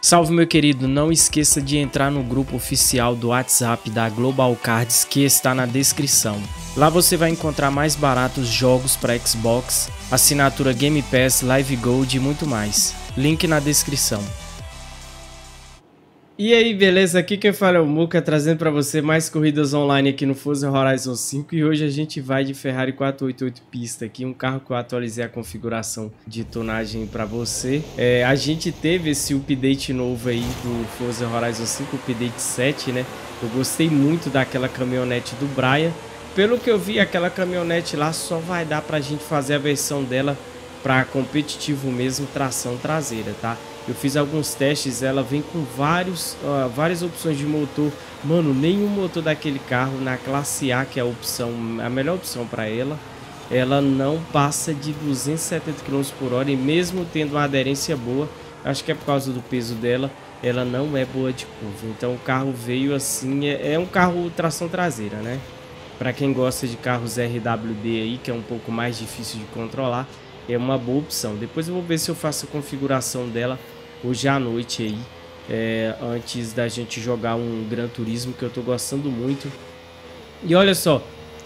Salve meu querido, não esqueça de entrar no grupo oficial do WhatsApp da Global Cards que está na descrição. Lá você vai encontrar mais baratos jogos para Xbox, assinatura Game Pass, Live Gold e muito mais. Link na descrição. E aí, beleza? Aqui quem fala é o Muka, trazendo para você mais corridas online aqui no Forza Horizon 5 e hoje a gente vai de Ferrari 488 pista aqui, um carro que eu atualizei a configuração de tonagem para você. É, a gente teve esse update novo aí do Forza Horizon 5, update 7, né? Eu gostei muito daquela caminhonete do Brian. Pelo que eu vi, aquela caminhonete lá só vai dar pra gente fazer a versão dela para competitivo mesmo, tração traseira, tá? Eu fiz alguns testes, ela vem com vários, uh, várias opções de motor. Mano, nenhum motor daquele carro na classe A, que é a opção, a melhor opção para ela, ela não passa de 270 km por hora e mesmo tendo uma aderência boa, acho que é por causa do peso dela, ela não é boa de curva. Então o carro veio assim, é, é um carro tração traseira, né? Para quem gosta de carros RWD aí, que é um pouco mais difícil de controlar, é uma boa opção. Depois eu vou ver se eu faço a configuração dela hoje à noite aí, é, antes da gente jogar um Gran Turismo que eu tô gostando muito. E olha só,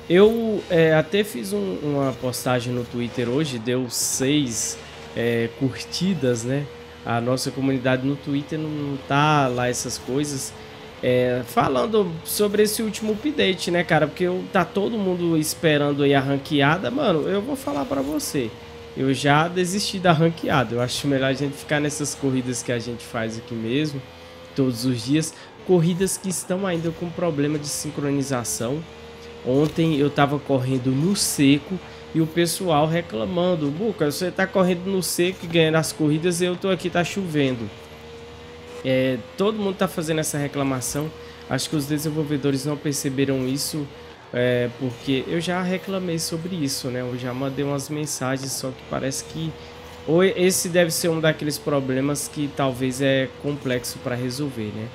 eu é, até fiz um, uma postagem no Twitter hoje, deu seis é, curtidas, né? A nossa comunidade no Twitter não tá lá essas coisas. É, falando sobre esse último update, né, cara? Porque eu, tá todo mundo esperando aí a ranqueada. Mano, eu vou falar para você eu já desisti da ranqueada. Eu acho melhor a gente ficar nessas corridas que a gente faz aqui mesmo, todos os dias. Corridas que estão ainda com problema de sincronização. Ontem eu estava correndo no seco e o pessoal reclamando: Buca, você está correndo no seco e ganhando as corridas e eu tô aqui, tá chovendo. É, todo mundo está fazendo essa reclamação. Acho que os desenvolvedores não perceberam isso é, porque eu já reclamei sobre isso, né? Eu já mandei umas mensagens, só que parece que ou esse deve ser um daqueles problemas que talvez é complexo para resolver, né?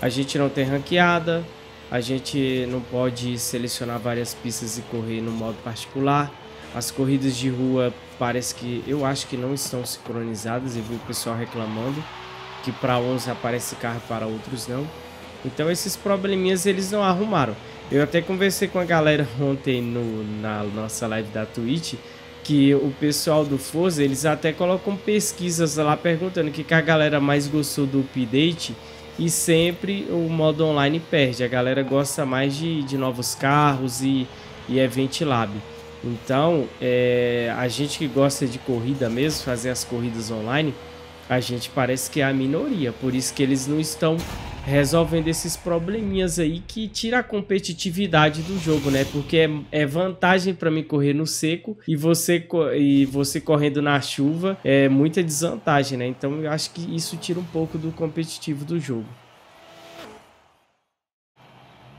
A gente não tem ranqueada, a gente não pode selecionar várias pistas e correr no modo particular. As corridas de rua parece que eu acho que não estão sincronizadas, eu vi o pessoal reclamando que para uns aparece carro para outros não. Então esses probleminhas eles não arrumaram. Eu até conversei com a galera ontem no, na nossa live da Twitch que o pessoal do Forza, eles até colocam pesquisas lá perguntando o que, que a galera mais gostou do update e sempre o modo online perde. A galera gosta mais de, de novos carros e, e Event Lab. Então, é, a gente que gosta de corrida mesmo, fazer as corridas online, a gente parece que é a minoria. Por isso que eles não estão resolvendo esses probleminhas aí que tira a competitividade do jogo, né? Porque é, é vantagem para mim correr no seco e você, e você correndo na chuva é muita desvantagem, né? Então eu acho que isso tira um pouco do competitivo do jogo.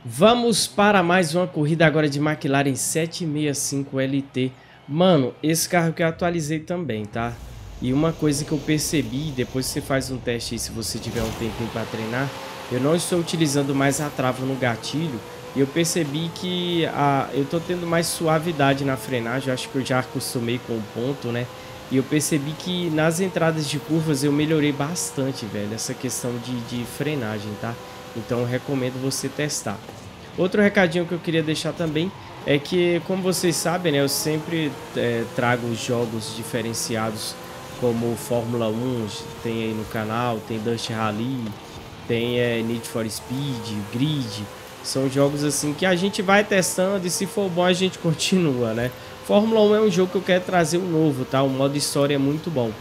Vamos para mais uma corrida agora de McLaren 765 LT. Mano, esse carro que eu atualizei também, tá? E uma coisa que eu percebi, depois você faz um teste aí se você tiver um tempinho para treinar, eu não estou utilizando mais a trava no gatilho e eu percebi que a, eu estou tendo mais suavidade na frenagem, acho que eu já acostumei com o ponto, né? E eu percebi que nas entradas de curvas eu melhorei bastante, velho, essa questão de, de frenagem, tá? Então recomendo você testar. Outro recadinho que eu queria deixar também é que, como vocês sabem, né, eu sempre é, trago jogos diferenciados como Fórmula 1, tem aí no canal, tem Dust Rally, tem é, Need for Speed, Grid. São jogos assim que a gente vai testando e se for bom a gente continua, né? Fórmula 1 é um jogo que eu quero trazer um novo, tá? O modo história é muito bom.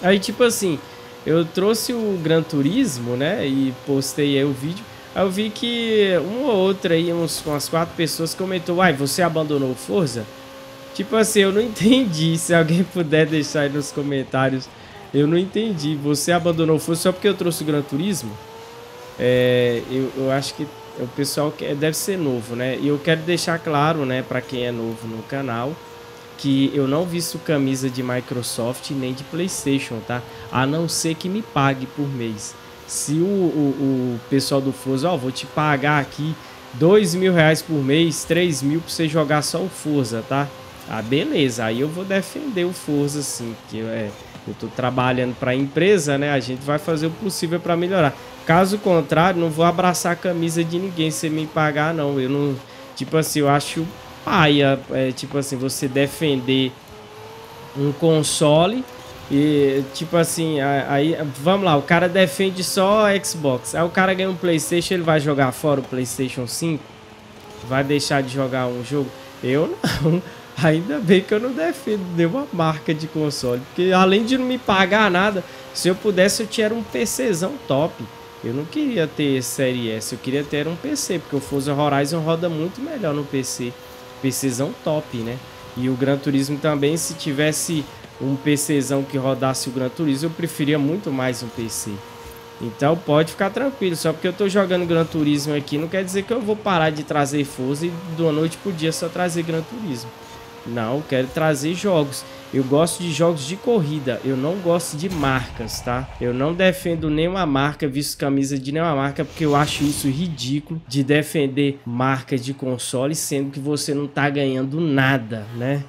Aí tipo assim, eu trouxe o Gran Turismo, né? E postei aí o vídeo. Aí eu vi que uma ou outra aí, uns, umas quatro pessoas comentou, uai, você abandonou Forza? Tipo assim, eu não entendi. Se alguém puder deixar aí nos comentários eu não entendi. Você abandonou o Forza só porque eu trouxe o Gran Turismo? É, eu, eu acho que o pessoal quer, deve ser novo, né? E eu quero deixar claro, né, para quem é novo no canal, que eu não visto camisa de Microsoft nem de PlayStation, tá? A não ser que me pague por mês. Se o, o, o pessoal do Forza, ó, vou te pagar aqui dois mil reais por mês, três mil pra você jogar só o Forza, tá? Ah, beleza. Aí eu vou defender o Forza, sim, que é Eu tô trabalhando para a empresa, né? A gente vai fazer o possível para melhorar. Caso contrário, não vou abraçar a camisa de ninguém sem me pagar, não. Eu não. Tipo assim, eu acho paia. É, tipo assim, você defender um console e tipo assim, aí vamos lá, o cara defende só Xbox. Aí o cara ganha um PlayStation, ele vai jogar fora o PlayStation 5? Vai deixar de jogar um jogo? Eu não. Ainda bem que eu não defendo nenhuma marca de console, porque além de não me pagar nada, se eu pudesse eu tinha um PCzão top. Eu não queria ter Série S, eu queria ter um PC, porque o Forza Horizon roda muito melhor no PC. PCzão top, né? E o Gran Turismo também, se tivesse um PCzão que rodasse o Gran Turismo, eu preferia muito mais um PC. Então pode ficar tranquilo, só porque eu tô jogando Gran Turismo aqui, não quer dizer que eu vou parar de trazer Forza e de uma noite pro dia só trazer Gran Turismo. Não, quero trazer jogos. Eu gosto de jogos de corrida, eu não gosto de marcas, tá? Eu não defendo nenhuma marca, visto camisa de nenhuma marca, porque eu acho isso ridículo de defender marcas de console, sendo que você não tá ganhando nada, né?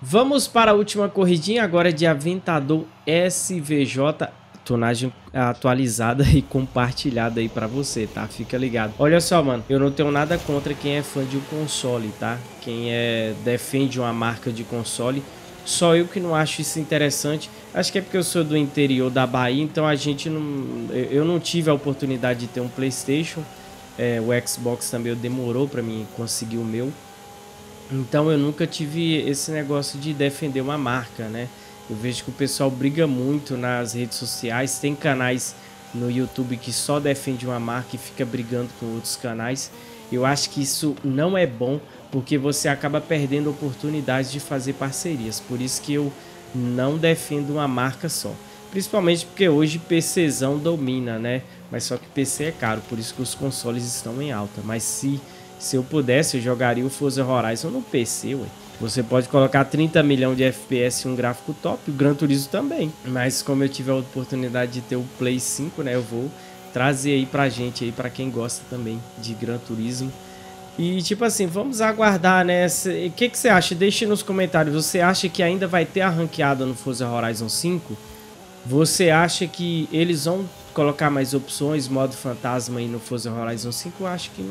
Vamos para a última corridinha agora de Aventador SVJ tonagem atualizada e compartilhada aí para você, tá? Fica ligado. Olha só, mano, eu não tenho nada contra quem é fã de um console, tá? Quem é defende uma marca de console, só eu que não acho isso interessante. Acho que é porque eu sou do interior da Bahia, então a gente não eu não tive a oportunidade de ter um PlayStation. É, o Xbox também demorou para mim conseguir o meu. Então eu nunca tive esse negócio de defender uma marca, né? Eu vejo que o pessoal briga muito nas redes sociais, tem canais no YouTube que só defende uma marca e fica brigando com outros canais. Eu acho que isso não é bom porque você acaba perdendo oportunidades de fazer parcerias. Por isso que eu não defendo uma marca só. Principalmente porque hoje PCzão domina, né? Mas só que PC é caro, por isso que os consoles estão em alta. Mas se se eu pudesse, eu jogaria o Forza Horizon no PC, ué. Você pode colocar 30 milhões de FPS um gráfico top, o Gran Turismo também. Mas como eu tive a oportunidade de ter o Play 5, né, eu vou trazer aí pra gente aí, pra quem gosta também de Gran Turismo. E tipo assim, vamos aguardar, né? O que, que você acha? Deixe nos comentários. Você acha que ainda vai ter a ranqueada no Forza Horizon 5? Você acha que eles vão colocar mais opções, modo fantasma aí no Forza Horizon 5? Eu acho que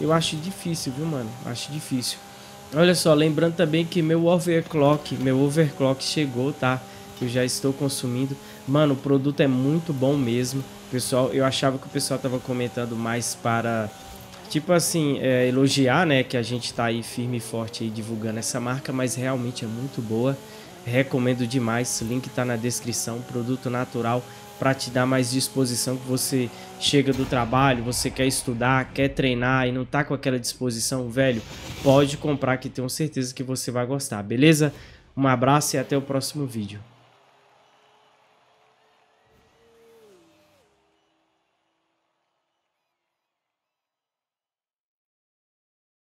eu acho difícil, viu, mano? Acho difícil. Olha só, lembrando também que meu overclock, meu overclock chegou, tá? Eu já estou consumindo. Mano, o produto é muito bom mesmo. Pessoal, eu achava que o pessoal tava comentando mais para tipo assim, é, elogiar, né, que a gente tá aí firme e forte aí divulgando essa marca, mas realmente é muito boa. Recomendo demais. Link tá na descrição. Produto natural para te dar mais disposição que você chega do trabalho, você quer estudar, quer treinar e não tá com aquela disposição, velho, pode comprar que tenho certeza que você vai gostar, beleza? Um abraço e até o próximo vídeo.